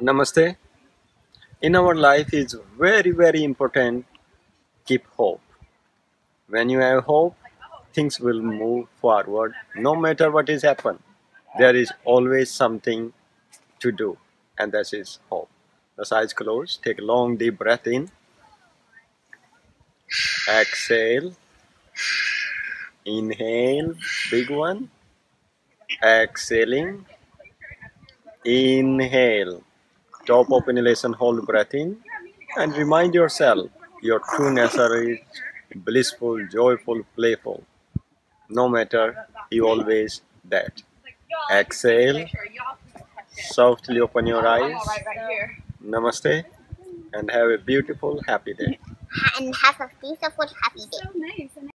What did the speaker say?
Namaste. In our life, it's very, very important keep hope. When you have hope, things will move forward. No matter what is happen, there is always something to do, and that is hope. The eyes closed. Take a long, deep breath in. Exhale. Inhale, big one. Exhaling. Inhale. Top of inhalation, hold breath in. And remind yourself your true nature is blissful, joyful, playful. No matter, you always that. Exhale. Softly open your eyes. Namaste. And have a beautiful, happy day. and have a peaceful, happy day.